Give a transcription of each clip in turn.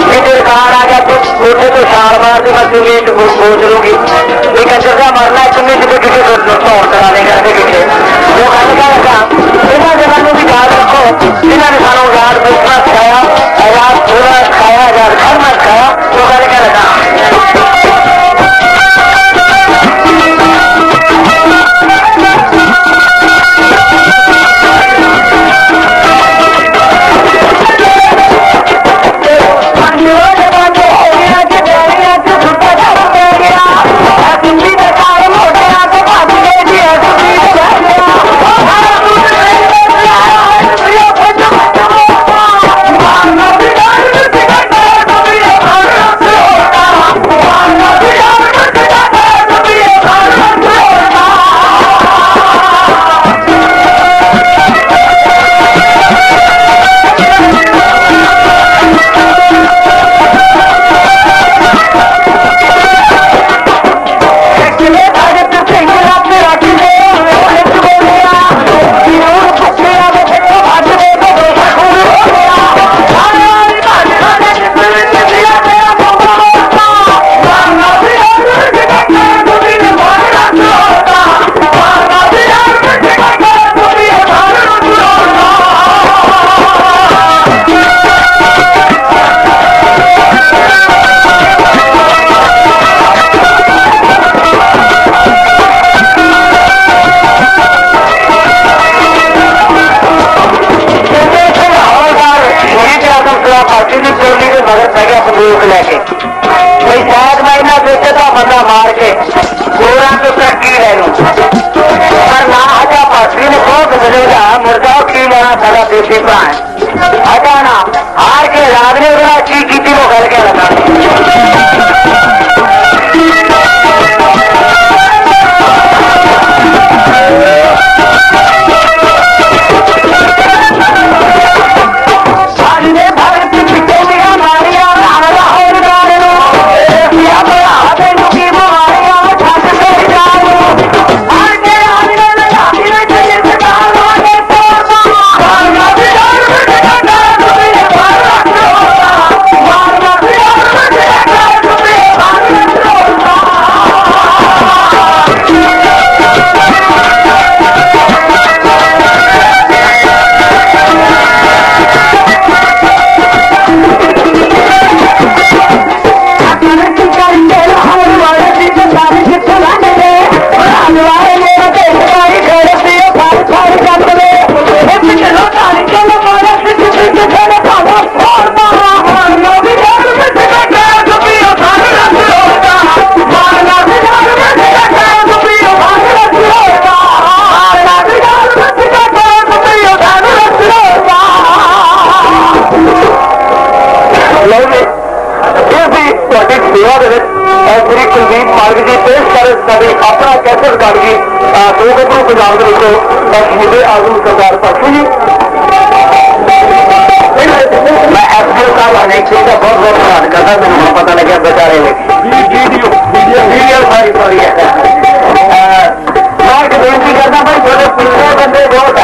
میرے کار آ گیا کچھ بوٹے تو شار مار دی میں تمہیں ایک سوچ لوں گی ایک اچھا کا مرنا ہے تمہیں کسی کسی کو توڑ کرانے گھر کے پیچھے وہ کہنے کا رکھا انہوں نے منوں کی یاد رکھو انہوں نے سانو یاد بیٹھنا سکھایا آزاد تھوڑا کھایا آزاد کھانا کھایا وہ کہنے کا رکھا drive. سامنے کو مجھے اعظم سردار پہنچی میں کا بہت بہت کرتا پتا کرتا بھائی بندے بہت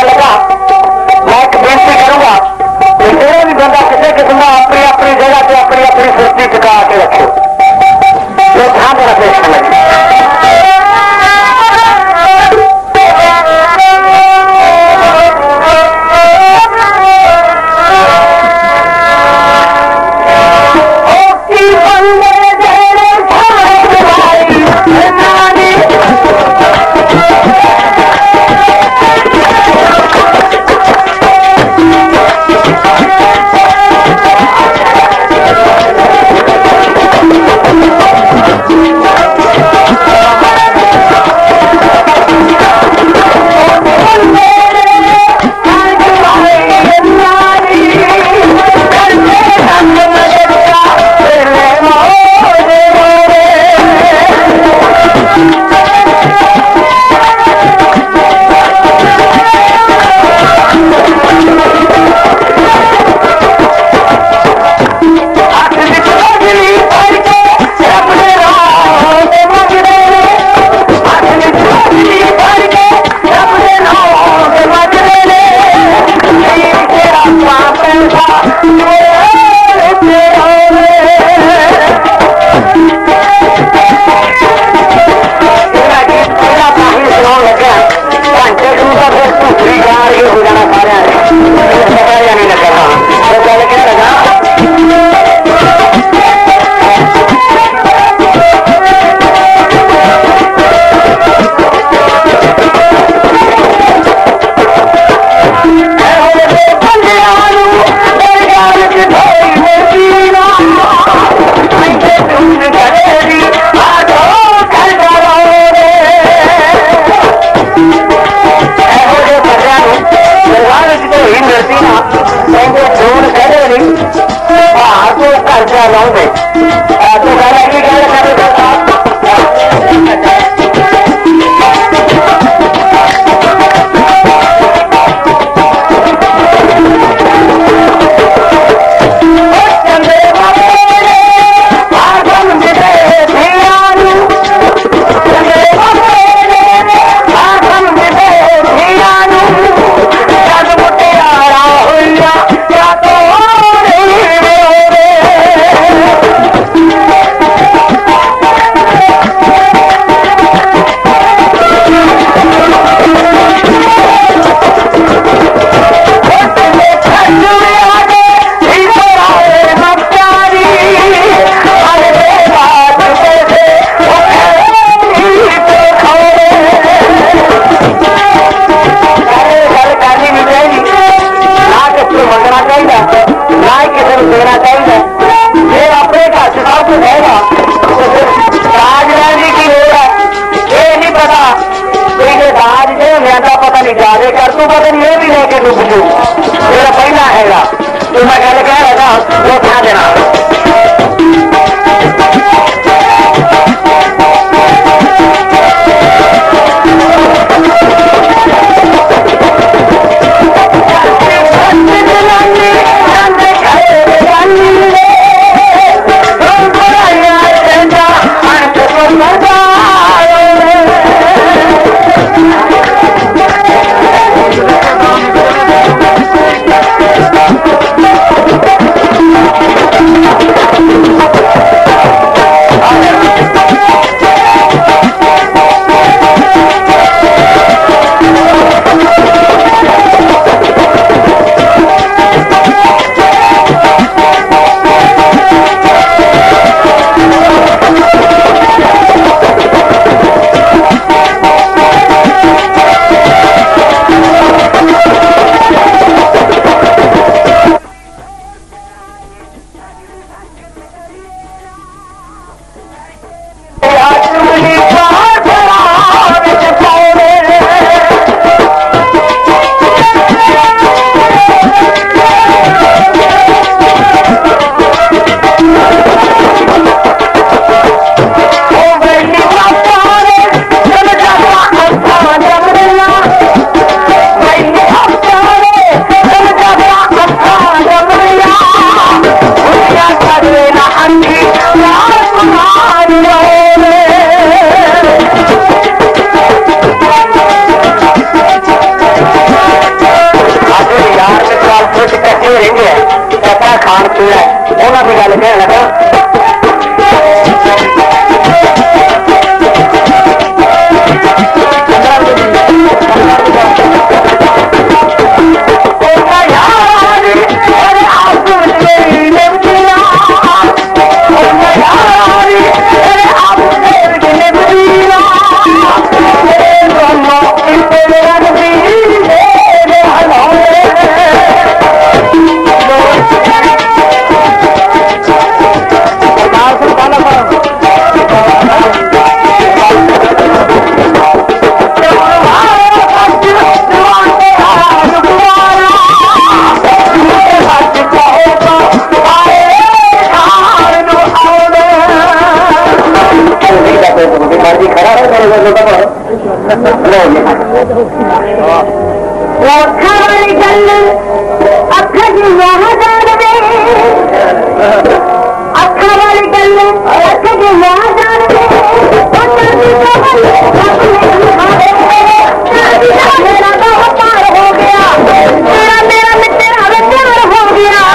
Bora, legal? میرا تو ہو گیا میرا میرا ہو گیا